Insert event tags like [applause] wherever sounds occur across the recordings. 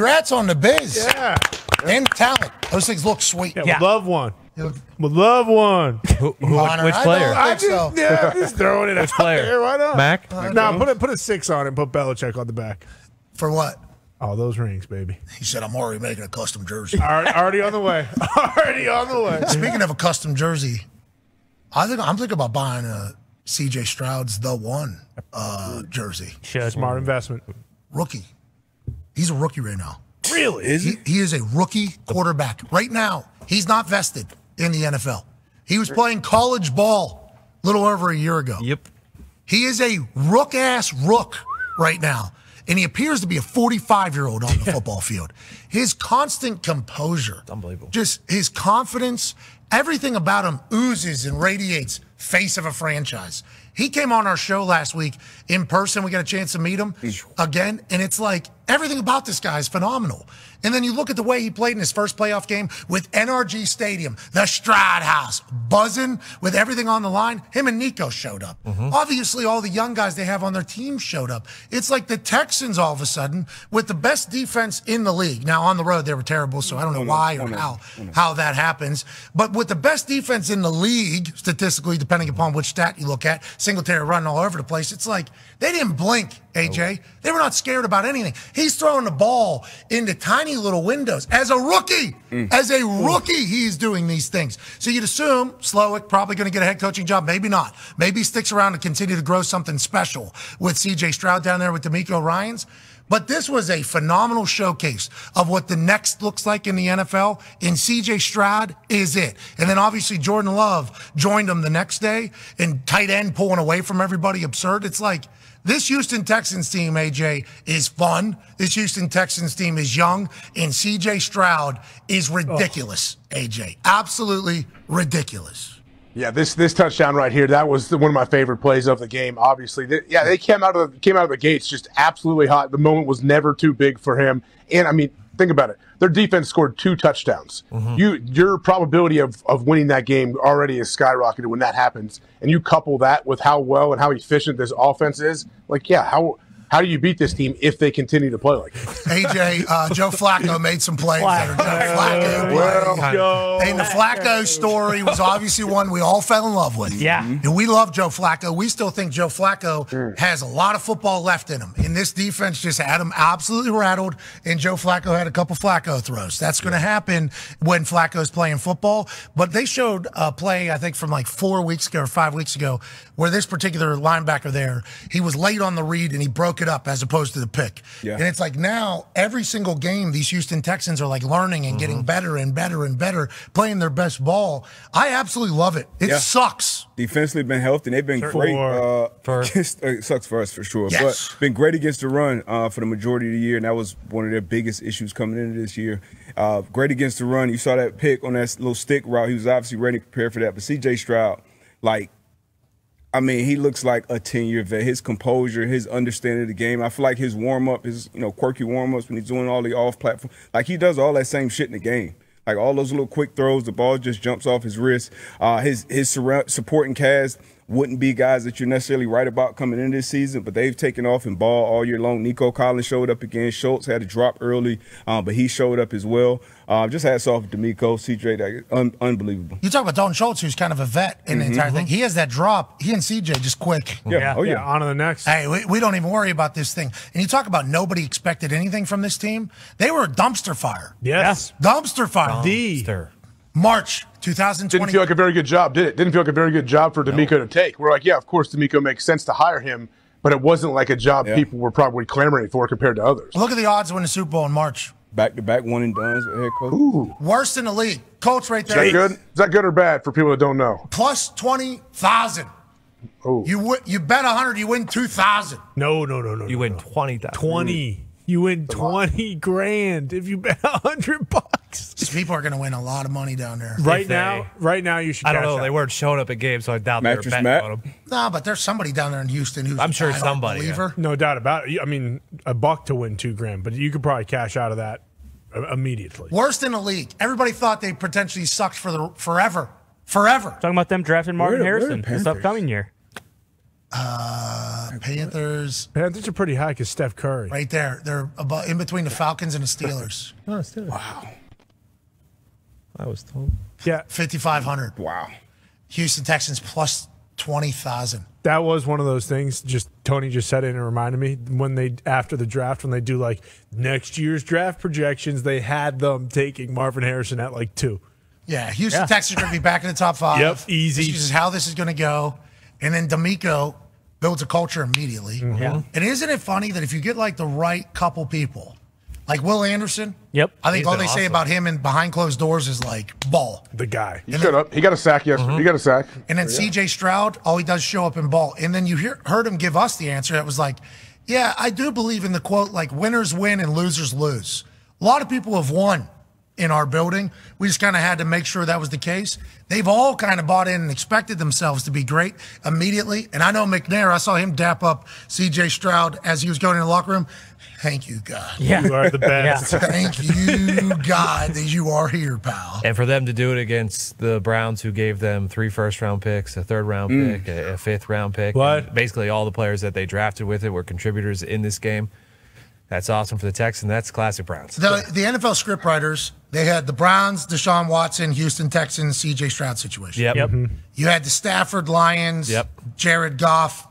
Congrats on the biz. Yeah. And talent. Those things look sweet. Yeah, would love one. Would love one. Who, who, Honor, which I player? don't I just, so. yeah, just throwing it [laughs] Which out player? there. Why not? Mac? No, put a put a six on it. and Put Belichick on the back. For what? All those rings, baby. He said, I'm already making a custom jersey. Already, already on the way. [laughs] Already on the way. Speaking of a custom jersey, I think I'm thinking about buying a CJ Stroud's the one uh, jersey. Should. Smart investment. Rookie. He's a rookie right now. Really? Is He, he? he is a rookie quarterback. Right now, he's not vested in the NFL. He was playing college ball a little over a year ago. Yep. He is a rook ass rook right now. And he appears to be a 45 year old on the [laughs] football field. His constant composure, unbelievable. Just his confidence, everything about him oozes and radiates face of a franchise. He came on our show last week in person. We got a chance to meet him again. And it's like everything about this guy is phenomenal. And then you look at the way he played in his first playoff game with NRG Stadium, the Stride House, buzzing with everything on the line. Him and Nico showed up. Obviously, all the young guys they have on their team showed up. It's like the Texans all of a sudden with the best defense in the league. Now, on the road, they were terrible, so I don't know why or how, how that happens. But with the best defense in the league, statistically, depending upon which stat you look at, Singletary running all over the place, it's like they didn't blink, AJ. They were not scared about anything. He's throwing the ball into tiny little windows. As a rookie, mm. as a rookie, he's doing these things. So you'd assume Slowik probably going to get a head coaching job. Maybe not. Maybe he sticks around to continue to grow something special with CJ Stroud down there with DeMeco Ryans. But this was a phenomenal showcase of what the next looks like in the NFL. And CJ Stroud is it. And then obviously Jordan Love joined him the next day and tight end pulling away from everybody absurd. It's like this Houston Texans team, AJ, is fun. This Houston Texans team is young. And CJ Stroud is oh. ridiculous, AJ. Absolutely ridiculous. Yeah, this this touchdown right here, that was one of my favorite plays of the game. Obviously, They- yeah, they came out of the, came out of the gates just absolutely hot. The moment was never too big for him, and I mean, think about it. Their defense scored two touchdowns. Mm-hmm. You your probability of of winning that game already is skyrocketed when that happens, and you couple that with how well and how efficient this offense is. Like, yeah, how how do you beat this team if they continue to play like this? AJ, uh, Joe Flacco made some plays that are Joe Flacco Well, plays. Go. And the Flacco story was obviously one we all fell in love with. Yeah. And we love Joe Flacco. We still think Joe Flacco has a lot of football left in him. And this defense just had him absolutely rattled. And Joe Flacco had a couple Flacco throws. That's going to happen when Flacco's playing football. But they showed a play, I think, from like four weeks ago or five weeks ago, where this particular linebacker there, he was late on the read and he broke it up as opposed to the pick. Yeah. And it's like now every single game, these Houston Texans are like learning and getting better and better and better, playing their best ball. I absolutely love it. It Yeah. sucks. defensively been healthy. and They've been For- great. Uh, for- [laughs] it sucks for us for sure, Yes. but been great against the run uh, for the majority of the year, and that was one of their biggest issues coming into this year. Uh, great against the run. You saw that pick on that little stick route. He was obviously ready, prepared for that. But C.J. Stroud, like. I mean, he looks like a 10 year vet. His composure, his understanding of the game. I feel like his warm up, his, you know, quirky warm ups when he's doing all the off platform, like he does all that same shit in the game. Like all those little quick throws, the ball just jumps off his wrist. Uh, his his surround, supporting cast wouldn't be guys that you're necessarily right about coming in this season, but they've taken off and ball all year long. Nico Collins showed up again. Schultz had a drop early, uh, but he showed up as well. Uh, just hats off to DeMeco, CJ, that, un- unbelievable. You talk about Dalton Schultz, who's kind of a vet in the entire thing. He has that drop. He and CJ just quick. Yeah. Yeah. Oh yeah. Yeah, on to the next. Hey, we, we don't even worry about this thing. And you talk about nobody expected anything from this team. They were a dumpster fire. Yes. Dumpster fire. The Stir. March 2020. Didn't feel like a very good job, did it? Didn't feel like a very good job for DeMeco to take. We're like, yeah, of course, DeMeco makes sense to hire him, but it wasn't like a job Yeah. people were probably clamoring for compared to others. Look at the odds to win the Super Bowl in March. Back to back one and done as a head coach. Worst in the league. Colts right Is that good? Is that good or bad for people that don't know? Plus 20,000. Oh, You wi- you bet 100, you win 2,000. no, no, no, no. You no, win no. 20,000. 20. You win 20 grand if you bet 100 bucks. These people are going to win a lot of money down there. Right they- now, right now you should I don't know. out. They weren't showing up at games, so I doubt they were Mattress betting Matt? on them. No, but there's somebody down there in Houston who's I'm sure a diehard somebody, yeah. No doubt about it. I mean, a buck to win 2 grand, but you could probably cash out of that uh, immediately. Worst in the league. Everybody thought they potentially sucked for the forever. Forever. Talking about them drafting Marvin Where- where Harrison this Panthers? upcoming year. Uh, Panthers. Panthers are pretty high because Steph Curry. Right there. They're about in between the Falcons and the Steelers. Oh, still. Wow. I was told. Yeah, 5,500. Wow. Houston Texans plus 20,000. that was one of those things. Just Tony just said it and it reminded me when they after the draft when they do like next year's draft projections, they had them taking Marvin Harrison at like two. Yeah, Houston Yeah. Texans are going to be back in the top five. Yep, easy. This is how this is going to go. And then DeMeco builds a culture immediately. Yeah. And isn't it funny that if you get like the right couple people, like Will Anderson, Yep. I think He's all been they say about him and behind closed doors is like ball. The guy. He showed up. He got a sack yesterday. Mm-hmm. He got a sack. And then CJ Stroud, all he does show up in ball. And then you hear, heard him give us the answer that was like, yeah, I do believe in the quote, like winners win and losers lose. A lot of people have won in our building. We just kind of had to make sure that was the case. They've all kind of bought in and expected themselves to be great immediately. And I know McNair, I saw him dap up CJ Stroud as he was going in the locker room. Thank you, God. Yeah. You are the [laughs] best. Thank you, God, that you are here, pal. And for them to do it against the Browns, who gave them three first round picks, a third round mm. pick, a, a fifth round pick, What? basically all the players that they drafted with it were contributors in this game. That's awesome for the Texans. That's classic Browns. The, the NFL scriptwriters, they had the Browns, Deshaun Watson, Houston Texans, CJ Stroud situation. Yep. Yep. Mm-hmm. You had the Stafford Lions, Yep. Jared Goff.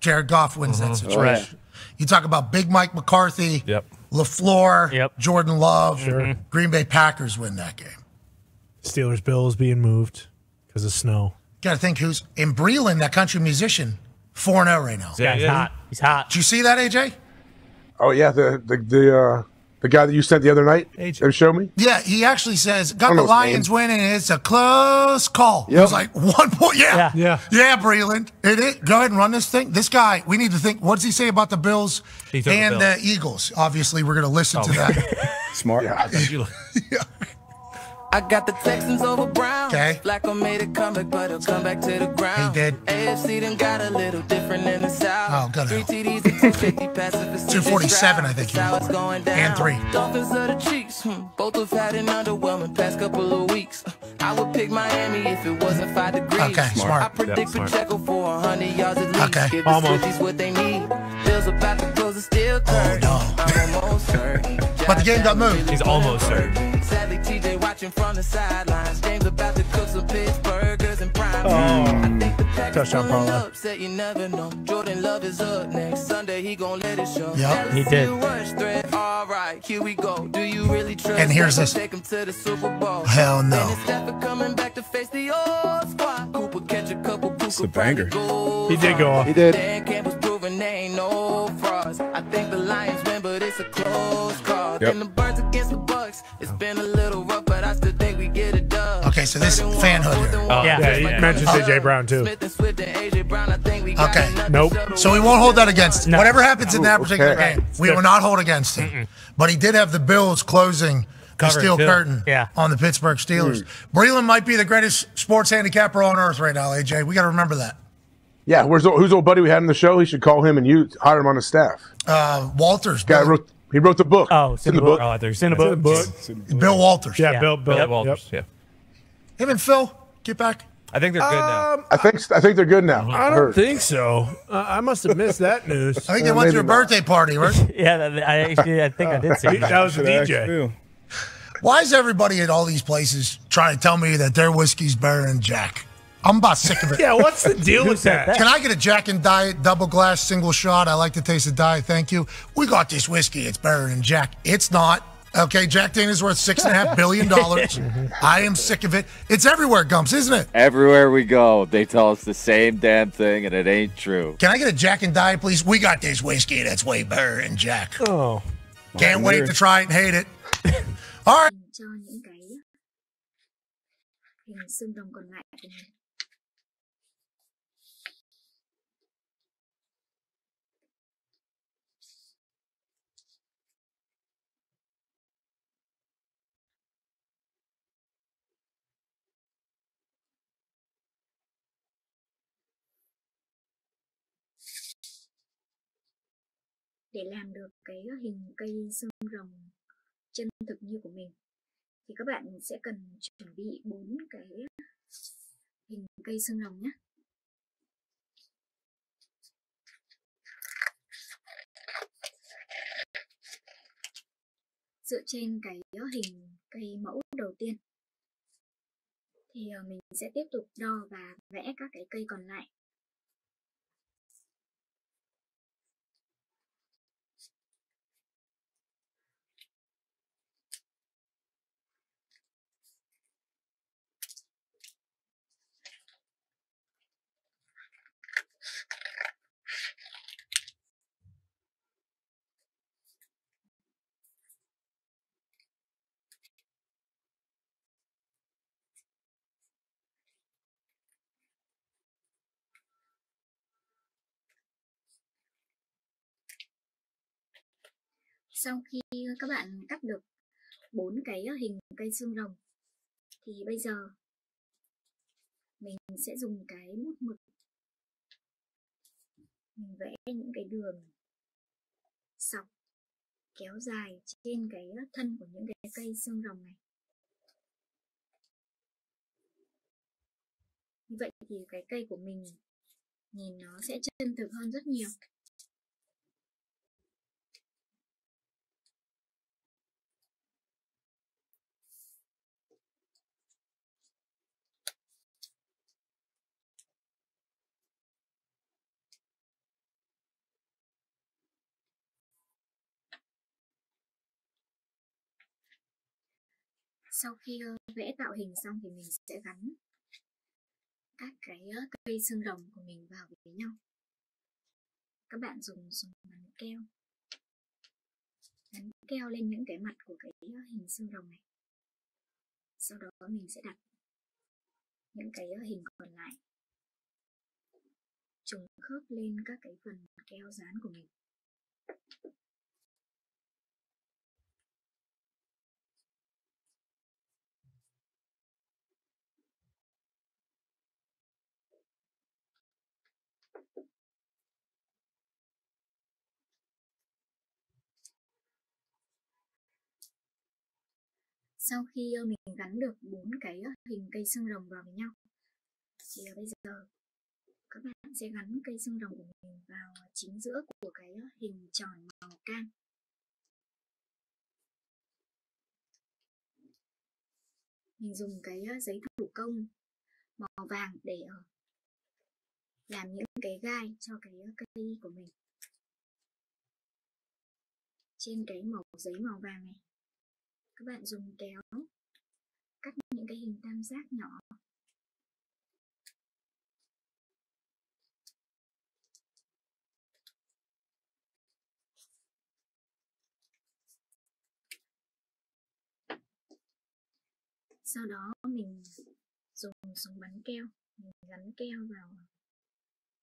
Jared Goff wins that mm-hmm. situation. Right. You talk about Big Mike McCarthy, Yep. LaFleur, Yep. Jordan Love, Sure. Mm-hmm. Green Bay Packers win that game. Steelers Bills being moved because of snow. Got to think who's in Breland, that country musician, 4 0 right now. Yeah, He's hot. He's hot. Did you see that, AJ? Oh yeah, the the the uh, the guy that you sent the other night Agent. and showed me. Yeah, he actually says, got the Lions name. winning. It's a close call. It Yep. was like one point. Yeah. Yeah. Yeah. Yeah, Breland. It is. Go ahead and run this thing. This guy, we need to think, what does he say about the Bills He took the and the, Eagles? Obviously, we're going to listen to that. [laughs] Smart. You- [laughs] I got the Texans over Browns. Okay. Flacco made a comeback, but he'll come back to the ground. He did. AFC done got a little different in the South. Oh, good Three. TDs and two 50 passes 247, I think he Stroud. That's how was. it's going down. And three. Dolphins of the Chiefs, hmm, both have had an underwhelming past couple of weeks. I would pick Miami if it wasn't five degrees. Okay, smart. I predict Yeah. Pacheco for 100 yards at least. Okay, Give the almost. Swifties what they need. Bills about to close the steel curtain. Oh, no. I'm almost certain. [laughs] But the game got moved. He's almost certain. Sadly, TJ watching from the sidelines. James about to cook some pitch burgers and prime. Oh. I think the Packers Touchdown pulling parlay. said you never know. Jordan Love is up next Sunday. He gon' let it show. Yep. He did. All right, here we go. Do you really trust? And here's this. Take him to the Super Bowl. Hell no. It's Stafford coming back to face the old squad. Cooper catch a couple. Cooper a banger. He did go off. He did. Dan Campbell's proving they ain't no frauds. I think the Lions win, but it's a close call. Yep. Then the Birds against the Bucks. It's been a little Okay, so this fanhood here. Oh, Yeah. Yeah, he mentioned AJ Brown too. Smith and Swift and AJ Brown, I think we got Okay. Nope. So we won't hold that against him. No. Whatever happens in that particular Okay. game, we will not hold against him. But he did have the Bills closing the Covered, steel too. curtain Yeah. on the Pittsburgh Steelers. Breland might be the greatest sports handicapper on earth right now, AJ. We got to remember that. Yeah, where's the, who's the old buddy we had in the show? He should call him and you hire him on his staff. Uh, Walters. Guy wrote he wrote the book. Oh, it's in the book. Oh, there's in the book. book. Bill Walters. Yeah, Yeah. Bill, Bill, Bill Walters. Yep. Yeah. Him and Phil, get back. I think they're good now. I think I think they're good now. I don't heard. think so. Uh, I must have missed that news. I think they Uh, went to maybe your not. birthday party, right? [laughs] Yeah, I actually, I think I did see [laughs] that. that was the Should I ask DJ. Why is everybody at all these places trying to tell me that their whiskey's better than Jack? I'm about sick of it. [laughs] Yeah, what's the deal with that? that? Can I get a Jack and Diet double glass single shot? I like the taste of Diet. Thank you. We got this whiskey. It's better than Jack. It's not. Okay, Jack Daniels worth six and a half billion dollars. [laughs] Mm-hmm. I am sick of it. It's everywhere, Gumps, isn't it? Everywhere we go, they tell us the same damn thing, and it ain't true. Can I get a Jack and Diet, please? We got this whiskey that's way better than Jack. Oh, Can't wait to try it and hate it. [laughs] All right. để làm được cái hình cây sông rồng chân thực như của mình, thì các bạn sẽ cần chuẩn bị bốn cái hình cây sông rồng nhé. Dựa trên cái hình cây mẫu đầu tiên, thì ờ, mình sẽ tiếp tục đo và vẽ các cái cây còn lại. Sau khi các bạn cắt được bốn cái ờ, hình cây xương rồng, thì bây giờ mình sẽ dùng cái bút mực. Mình vẽ những cái đường sọc kéo dài trên cái ờ, thân của những cái cây xương rồng này. Như vậy thì cái cây của mình nhìn nó sẽ chân thực hơn rất nhiều. Sau khi ờ, vẽ tạo hình xong thì mình sẽ gắn các cái cây xương rồng của mình vào với nhau. Các bạn dùng dùng bắn keo. Gắn keo lên những cái mặt của cái hình xương rồng này. Sau đó mình sẽ đặt những cái hình còn lại. Trùng khớp lên các cái phần keo dán của mình. Sau khi ờ, mình gắn được bốn cái ờ, hình cây xương rồng vào với nhau. Thì ờ, bây giờ các bạn sẽ gắn cây xương rồng của mình vào chính giữa của cái hình tròn màu cam. Mình dùng cái giấy thủ công màu vàng để làm những cái gai cho cái cây của mình. Trên cái màu, giấy màu vàng này các bạn dùng kéo, cắt những cái hình tam giác nhỏ. Sau đó mình dùng súng bắn keo, mình gắn keo vào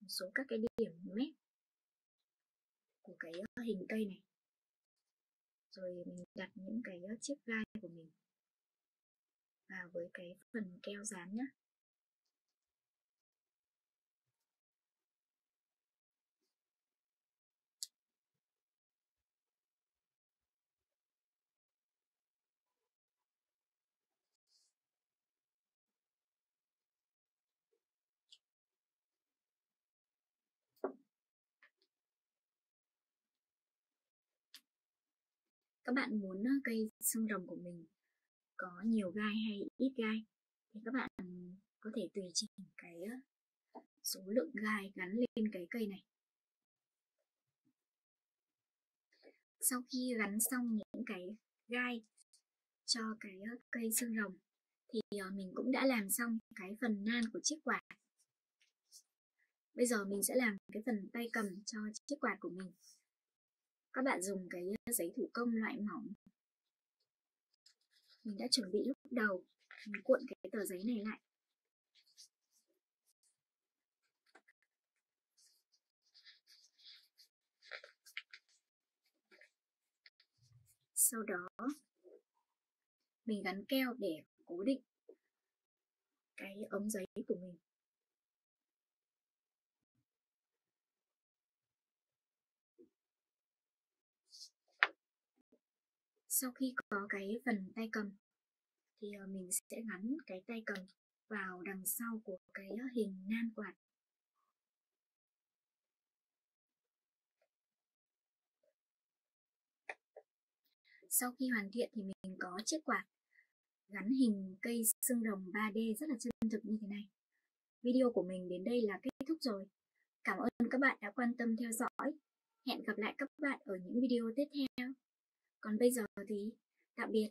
một số các cái điểm mép của cái ờ, hình cây này rồi mình đặt những cái ờ, chiếc gai của mình vào với cái phần keo dán nhé các bạn muốn cây xương rồng của mình có nhiều gai hay ít gai thì các bạn có thể tùy chỉnh cái số lượng gai gắn lên cái cây này. Sau khi gắn xong những cái gai cho cái cây xương rồng thì ờ, mình cũng đã làm xong cái phần nan của chiếc quạt. Bây giờ mình sẽ làm cái phần tay cầm cho chiếc quạt của mình các bạn dùng cái ờ, giấy thủ công loại mỏng. Mình đã chuẩn bị lúc đầu. Mình cuộn cái tờ giấy này lại. Sau đó, mình gắn keo để cố định cái ống giấy của mình. Sau khi có cái phần tay cầm, thì ờ, mình sẽ gắn cái tay cầm vào đằng sau của cái ờ, hình nan quạt sau khi hoàn thiện thì mình có chiếc quạt gắn hình cây xương rồng 3D rất là chân thực như thế này. Video của mình đến đây là kết thúc rồi. Cảm ơn các bạn đã quan tâm theo dõi. Hẹn gặp lại các bạn ở những video tiếp theo. Còn bây giờ thì tạm biệt.